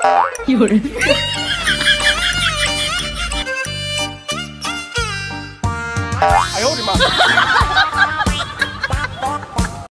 有人。哎呦我的妈！